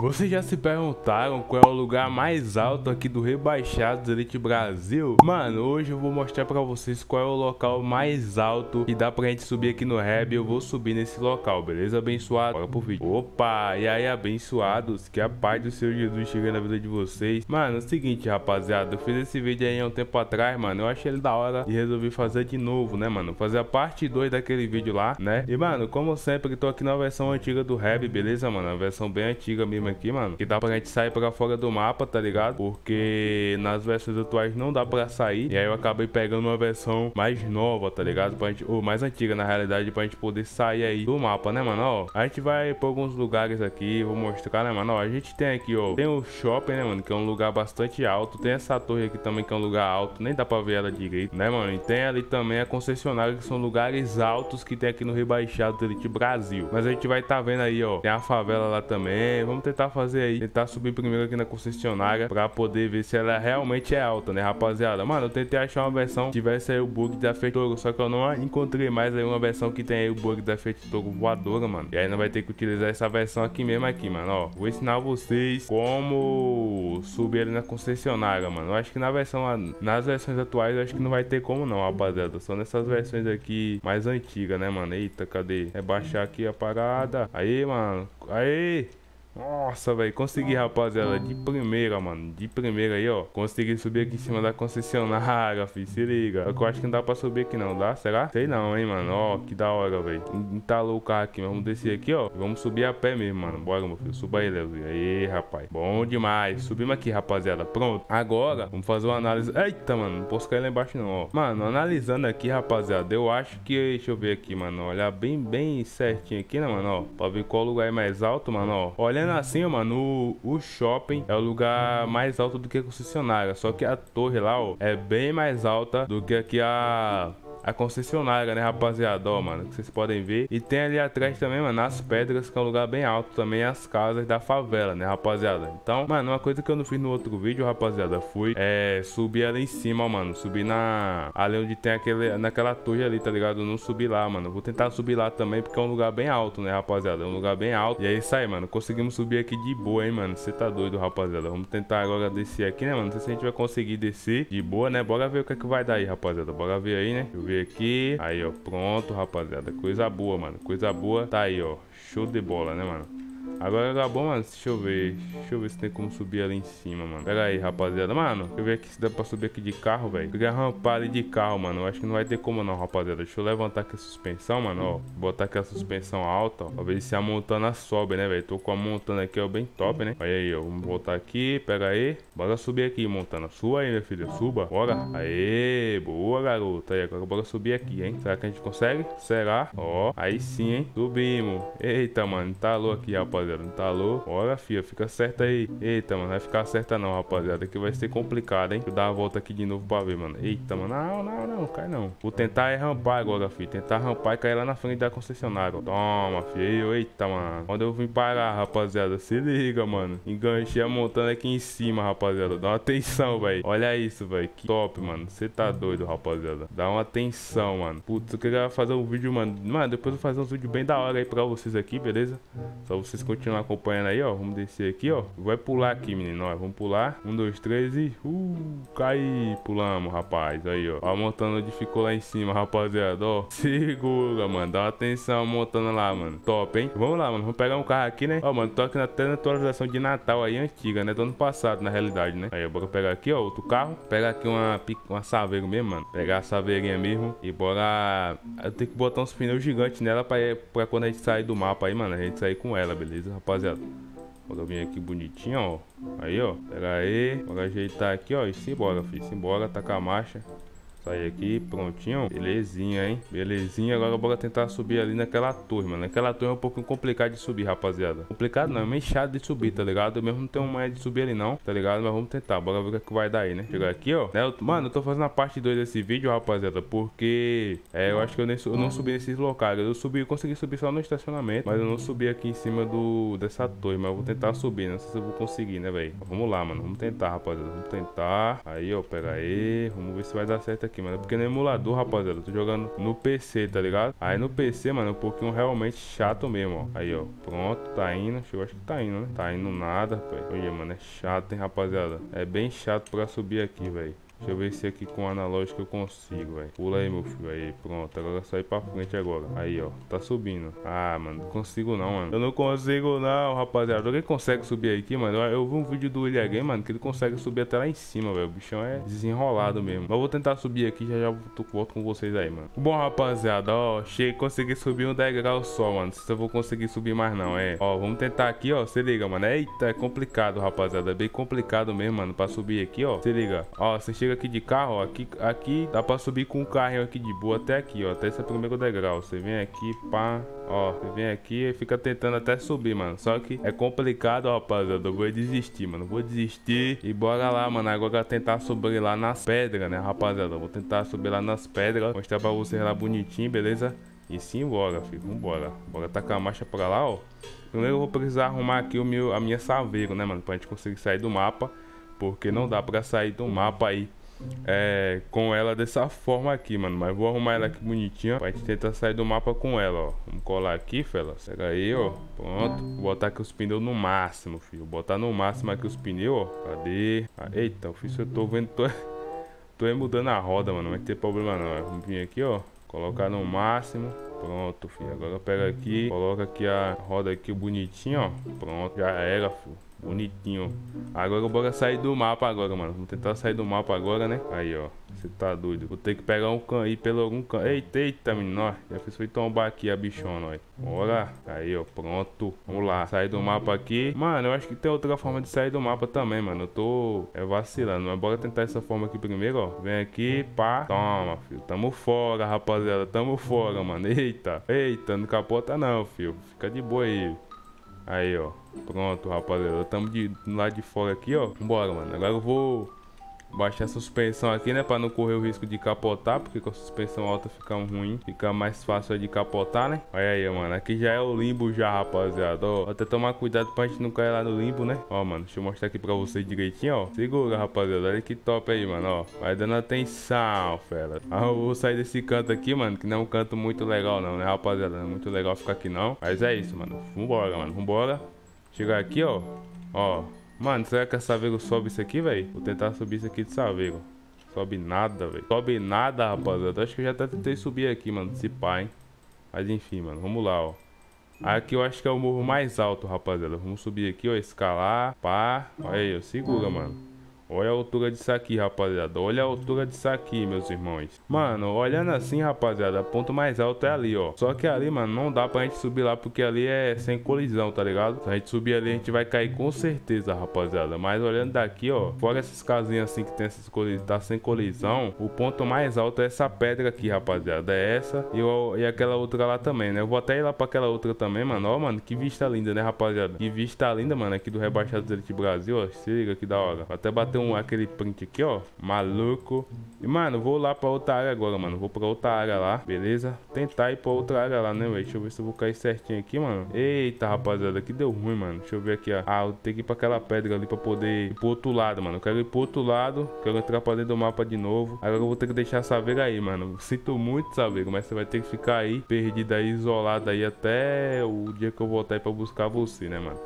Vocês já se perguntaram qual é o lugar mais alto aqui do Rebaixados Elite Brasil? Mano, hoje eu vou mostrar pra vocês qual é o local mais alto que dá pra gente subir aqui no Reb. Eu vou subir nesse local, beleza, abençoado? Bora pro vídeo. Opa, e aí, abençoados? Que a paz do Senhor Jesus chegue na vida de vocês. Mano, é o seguinte, rapaziada, eu fiz esse vídeo aí há um tempo atrás, mano. Eu achei ele da hora e resolvi fazer de novo, né, mano? Fazer a parte 2 daquele vídeo lá, né? E, mano, como sempre, tô aqui na versão antiga do Reb, beleza, mano? A versão bem antiga mesmo aqui, mano. Que dá pra gente sair pra fora do mapa, tá ligado? Porque nas versões atuais não dá pra sair. E aí eu acabei pegando uma versão mais nova, tá ligado? Pra gente, ou mais antiga, na realidade, pra gente poder sair aí do mapa, né, mano? Ó, a gente vai pra alguns lugares aqui, vou mostrar, né, mano? Ó, a gente tem aqui, ó, tem o shopping, né, mano? Que é um lugar bastante alto. Tem essa torre aqui também, que é um lugar alto. Nem dá pra ver ela direito, né, mano? E tem ali também a concessionária, que são lugares altos que tem aqui no Rebaixado do Elite Brasil. Mas a gente vai tá vendo aí, ó. Tem a favela lá também. Vamos tentar fazer aí, tentar subir primeiro aqui na concessionária pra poder ver se ela realmente é alta, né, rapaziada? Mano, eu tentei achar uma versão que tivesse aí o bug da Feitouro, só que eu não encontrei mais aí uma versão que tem aí o bug da Feitouro voadora, mano. E aí não vai ter que utilizar essa versão aqui mesmo aqui, mano, ó. Vou ensinar vocês como subir ali na concessionária, mano. Eu acho que na versão, nas versões atuais, eu acho que não vai ter como não, rapaziada. Só nessas versões aqui mais antigas, né, mano? Eita, cadê? É baixar aqui a parada. Aí, mano. Aí. Nossa, velho, consegui, rapaziada, de primeira, mano, de primeira aí, ó. Consegui subir aqui em cima da concessionária, fi, se liga. Eu acho que não dá pra subir aqui não, dá? Será? Sei não, hein, mano, ó, que da hora, velho. Entalou o carro aqui, vamos descer aqui, ó. Vamos subir a pé mesmo, mano. Bora, meu filho, suba aí, Léo. Aí, rapaz. Bom demais. Subimos aqui, rapaziada. Pronto. Agora, vamos fazer uma análise. Eita, mano, não posso cair lá embaixo não, ó. Mano, analisando aqui, rapaziada, eu acho que, deixa eu ver aqui, mano, olhar bem, bem certinho aqui, né, mano, ó. Pra ver qual lugar é mais alto, mano, ó. Olha Olhando assim, mano, o, o, shopping é o lugar mais alto do que a concessionária. Só que a torre lá, ó, é bem mais alta do que aqui a a concessionária, né, rapaziada? Ó, mano, que vocês podem ver. E tem ali atrás também, mano, as pedras, que é um lugar bem alto também, as casas da favela, né, rapaziada? Então, mano, uma coisa que eu não fiz no outro vídeo, rapaziada, foi é, subir ali em cima, mano. Subir na. Ali onde tem aquele, naquela torre ali, tá ligado? Não subi lá, mano. Vou tentar subir lá também, porque é um lugar bem alto, né, rapaziada? É um lugar bem alto. E é isso aí, mano. Conseguimos subir aqui de boa, hein, mano. Você tá doido, rapaziada. Vamos tentar agora descer aqui, né, mano? Não sei se a gente vai conseguir descer de boa, né? Bora ver o que é que vai dar aí, rapaziada. Bora ver aí, né? Deixa eu ver aqui. Aí, ó. Pronto, rapaziada. Coisa boa, mano. Coisa boa. Tá aí, ó. Show de bola, né, mano? Agora acabou, mano. Deixa eu ver. Deixa eu ver se tem como subir ali em cima, mano. Pera aí, rapaziada. Mano, deixa eu ver aqui se dá pra subir aqui de carro, velho. Queria rampar ali de carro, mano. Eu acho que não vai ter como não, rapaziada. Deixa eu levantar aqui a suspensão, mano, ó. Botar aqui a suspensão alta, ó. Pra ver se a montana sobe, né, velho. Tô com a montana aqui, ó, bem top, né? Olha aí, ó. Vamos voltar aqui. Pega aí. Bora subir aqui, montana. Suba aí, minha filha. Suba. Bora. Aê, boa, garota. Aí, agora bora subir aqui, hein. Será que a gente consegue? Será? Ó, aí sim, hein. Subimos. Eita, mano. Talou aqui, rapaziada. Talou. Bora, filha. Fica certa aí. Eita, mano. Vai ficar certa não, rapaziada. Que vai ser complicado, hein. Deixa dar uma volta aqui de novo pra ver, mano. Eita, mano. Não, não, não. Cai não. Vou tentar é rampar agora, filho. Tentar rampar e cair lá na frente da concessionária. Toma, filho. Eita, mano. Quando eu vim parar, rapaziada. Se liga, mano. Enganchei a montanha aqui em cima, rapaziada. Dá uma atenção, velho. Olha isso, velho. Que top, mano. Você tá doido, rapaziada. Dá uma atenção, mano. Putz, eu queria fazer um vídeo, mano. Mano, depois eu vou fazer uns vídeos bem da hora aí pra vocês aqui, beleza? Só vocês continuarem acompanhando aí, ó. Vamos descer aqui, ó. Vai pular aqui, menino. Ó, vamos pular. Um, dois, três e. Uh, cai. Pulamos, rapaz. Aí, ó. Ó, a montana onde ficou lá em cima, rapaziada. Ó. Segura, mano. Dá uma atenção montando lá, mano. Top, hein? Vamos lá, mano. Vamos pegar um carro aqui, né? Ó, mano. Tô aqui até na atualização de Natal aí, antiga, né? Do ano passado, na realidade, né? Aí, bora pegar aqui, ó. Outro carro. Pegar aqui uma, uma saveiro mesmo, mano. Pegar a saveirinha mesmo. E bora. Eu tenho que botar uns pneus gigantes nela pra, pra quando a gente sair do mapa aí, mano. A gente sair com ela, beleza, rapaziada? Bora vir aqui bonitinho, ó. Aí, ó. Pega aí. Bora ajeitar aqui, ó. E simbora, filho. Simbora, tacar a marcha. Sair aqui, prontinho. Belezinha, hein? Belezinha. Agora bora tentar subir ali naquela torre, mano. Naquela torre é um pouquinho complicado de subir, rapaziada. Complicado não, é meio chato de subir, tá ligado? Eu mesmo não tenho mais de subir ali não, tá ligado? Mas vamos tentar. Bora ver o que, é vai dar aí, né? Chegar aqui, ó. Né? Mano, eu tô fazendo a parte 2 desse vídeo, rapaziada, porque... É, eu acho que eu, nem, eu não subi nesses locais. Eu subi, eu consegui subir só no estacionamento, mas eu não subi aqui em cima do dessa torre. Mas eu vou tentar subir, não sei se eu vou conseguir, né, velho? Vamos lá, mano. Vamos tentar, rapaziada. Vamos tentar. Aí, ó, pega aí. Vamos ver se vai dar certo aqui aqui, mano. Porque no emulador, rapaziada, eu tô jogando no PC, tá ligado? Aí no PC, mano, é um pouquinho realmente chato mesmo, ó. Aí, ó. Pronto, tá indo. Eu acho que tá indo, né? Tá indo nada, rapaz. Olha, mano, é chato, hein, rapaziada. É bem chato pra subir aqui, velho. Deixa eu ver se aqui com o analógico eu consigo, velho. Pula aí, meu filho. Aí, pronto. Agora é só ir pra frente agora. Aí, ó. Tá subindo. Ah, mano. Não consigo não, mano. Eu não consigo não, rapaziada. Alguém consegue subir aqui, mano? Eu, vi um vídeo do William Game, mano, que ele consegue subir até lá em cima, velho. O bichão é desenrolado mesmo. Mas eu vou tentar subir aqui já já volto com vocês aí, mano. Bom, rapaziada, ó. Cheguei, consegui subir um degrau só, mano. Se eu vou conseguir subir mais não, é. Ó, vamos tentar aqui, ó. Se liga, mano. Eita, é complicado, rapaziada. É bem complicado mesmo, mano, pra subir aqui, ó. Se liga. Ó, você chega aqui de carro, ó, aqui, aqui dá pra subir com o carro aqui de boa até aqui, ó, até esse primeiro degrau. Você vem aqui, pá, ó, você vem aqui e fica tentando até subir, mano. Só que é complicado, rapaziada. Eu vou desistir, mano. Vou desistir e bora lá, mano. Agora tentar subir lá nas pedras, né, rapaziada. Vou tentar subir lá nas pedras, mostrar pra vocês lá bonitinho, beleza? E sim, bora, filho. Vambora. Bora tacar a marcha pra lá, ó. Primeiro eu vou precisar arrumar aqui o meu, a minha saveiro, né, mano? Pra gente conseguir sair do mapa. Porque não dá pra sair do mapa aí é, com ela dessa forma aqui, mano. Mas vou arrumar ela aqui bonitinha pra gente tentar sair do mapa com ela, ó. Vamos colar aqui, fela. Pega aí, ó. Pronto. Vou botar aqui os pneus no máximo, filho. Vou botar no máximo aqui os pneus, ó. Cadê? Ah, eita, filho, eu tô vendo... Tô, tô mudando a roda, mano. Não vai ter problema não. Vamos vir aqui, ó. Colocar no máximo. Pronto, filho. Agora pega aqui. Coloca aqui a roda aqui bonitinho, ó. Pronto, já era, filho. Bonitinho. Agora bora sair do mapa agora, mano. Vamos tentar sair do mapa agora, né? Aí, ó. Você tá doido. Vou ter que pegar um can aí pelo algum can. Eita, eita, menino. Ó. Já fiz foi tombar aqui a bichona, ó. Bora. Aí, ó. Pronto. Vamos lá. Sair do mapa aqui. Mano, eu acho que tem outra forma de sair do mapa também, mano. Eu tô é, vacilando. Mas bora tentar essa forma aqui primeiro, ó. Vem aqui, pá. Toma, filho. Tamo fora, rapaziada. Tamo fora, mano. Eita. Eita, não capota não, filho. Fica de boa aí. Aí, ó. Pronto, rapaziada. Tamo de, lado de fora aqui, ó. Bora, mano. Agora eu vou baixar a suspensão aqui, né? Pra não correr o risco de capotar, porque com a suspensão alta fica ruim. Fica mais fácil de capotar, né? Olha aí, mano. Aqui já é o limbo já, rapaziada. Ó, até tomar cuidado pra gente não cair lá no limbo, né? Ó, mano. Deixa eu mostrar aqui pra vocês direitinho, ó. Segura, rapaziada. Olha que top aí, mano, ó. Vai dando atenção, fera. Ah, eu vou sair desse canto aqui, mano, que não é um canto muito legal não, né, rapaziada? Não é muito legal ficar aqui não. Mas é isso, mano. Vambora, mano. Vambora. Chegar aqui, ó. Ó. Mano, será que a Saveiro sobe isso aqui, velho? Vou tentar subir isso aqui de Saveiro. Sobe nada, velho. Sobe nada, rapaziada. Acho que eu já até tentei subir aqui, mano. Desse pai, hein? Mas enfim, mano. Vamos lá, ó. Aqui eu acho que é o morro mais alto, rapaziada. Vamos subir aqui, ó. Escalar. Pá. Olha aí, ó. Segura, mano. Olha a altura disso aqui, rapaziada. Olha a altura disso aqui, meus irmãos. Mano, olhando assim, rapaziada, ponto mais alto é ali, ó. Só que ali, mano, não dá pra gente subir lá porque ali é sem colisão, tá ligado? Se a gente subir ali, a gente vai cair com certeza, rapaziada. Mas olhando daqui, ó, fora essas casinhas assim que tem essas colisões, tá sem colisão, o ponto mais alto é essa pedra aqui, rapaziada. É essa e, eu, e aquela outra lá também, né? Eu vou até ir lá pra aquela outra também, mano. Ó, mano, que vista linda, né, rapaziada? Que vista linda, mano, aqui do Rebaixado do Elite Brasil, ó. Se liga que da hora. Vou até bater um, aquele print aqui, ó. Maluco. E, mano, vou lá pra outra área agora, mano. Vou pra outra área lá, beleza? Tentar ir pra outra área lá, né, velho? Deixa eu ver se eu vou cair certinho aqui, mano. Eita, rapaziada, aqui deu ruim, mano. Deixa eu ver aqui, ó. Ah, eu tenho que ir pra aquela pedra ali pra poder ir pro outro lado, mano. Eu quero ir pro outro lado. Quero entrar pra dentro do mapa de novo. Agora eu vou ter que deixar a Saveira aí, mano. Sinto muito, Saveira, mas você vai ter que ficar aí, perdido aí, isolado aí até o dia que eu voltar aí pra buscar você, né, mano?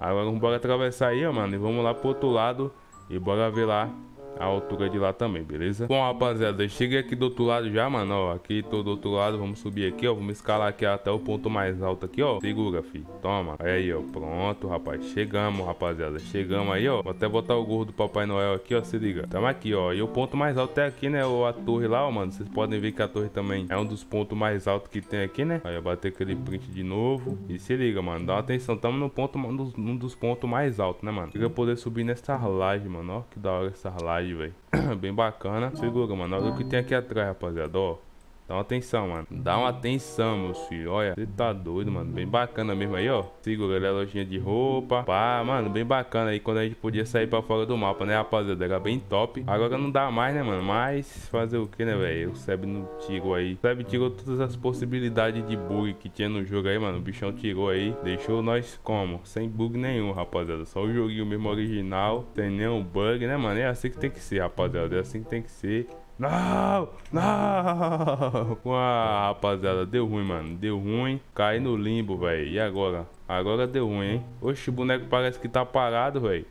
Agora vamos atravessar aí, ó, mano. E vamos lá pro outro lado e bora ver lá a altura de lá também, beleza? Bom, rapaziada, eu cheguei aqui do outro lado já, mano, ó. Aqui tô do outro lado, vamos subir aqui, ó. Vamos escalar aqui até o ponto mais alto aqui, ó. Segura, filho. Toma. Aí, ó. Pronto, rapaz. Chegamos, rapaziada. Chegamos aí, ó. Vou até botar o gorro do Papai Noel aqui, ó. Se liga. Tamo aqui, ó. E o ponto mais alto é aqui, né? A torre lá, ó, mano. Vocês podem ver que a torre também é um dos pontos mais altos que tem aqui, né? Aí eu bater aquele print de novo. E se liga, mano. Dá uma atenção. Tamo no ponto, num dos pontos mais altos, né, mano? Queria poder subir nessa laje, mano. Ó, que da hora essa laje, velho. bem bacana. Segura, mano. Olha o que tem aqui atrás, rapaziada, ó. Dá uma atenção, mano. Dá uma atenção, meus filhos. Olha, você tá doido, mano. Bem bacana mesmo aí, ó. Segura ali a lojinha de roupa. Pá, mano, bem bacana aí. Quando a gente podia sair pra fora do mapa, né, rapaziada? Era bem top. Agora não dá mais, né, mano? Mas fazer o que, né, velho? O Seb não tirou aí. O Seb tirou todas as possibilidades de bug que tinha no jogo aí, mano. O bichão tirou aí. Deixou nós como? Sem bug nenhum, rapaziada. Só o joguinho mesmo original. Tem nenhum bug, né, mano? É assim que tem que ser, rapaziada. É assim que tem que ser. Não, não. Uau, rapaziada, deu ruim, mano. Deu ruim. Caí no limbo, velho. E agora? Agora deu ruim, hein? Oxe, o boneco parece que tá parado, velho.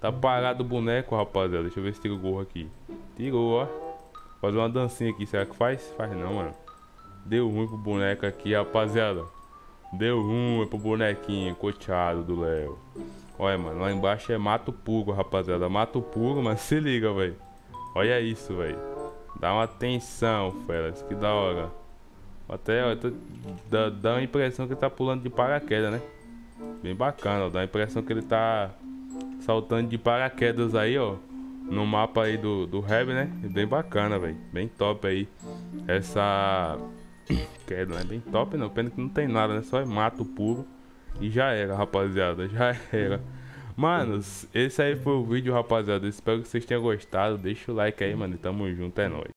Tá parado o boneco, rapaziada. Deixa eu ver se tira o gorro aqui. Tirou, ó. Fazer uma dancinha aqui. Será que faz? Faz não, mano. Deu ruim pro boneco aqui, rapaziada. Deu ruim pro bonequinho, coteado do Léo. Olha, mano, lá embaixo é mato puro, rapaziada. Mato puro, mas se liga, velho. Olha isso, velho. Dá uma atenção, fellas. Que da hora. Até, ó, tô, dá, dá a impressão que ele tá pulando de paraquedas, né? Bem bacana, ó. Dá a impressão que ele tá saltando de paraquedas aí, ó. No mapa aí do, do Reb, né? Bem bacana, velho. Bem top aí. Essa queda, né? Bem top, não. Pena que não tem nada, né? Só é mato puro. E já era, rapaziada. Já era. Manos, esse aí foi o vídeo, rapaziada. Espero que vocês tenham gostado. Deixa o like aí, mano. E tamo junto, é nóis.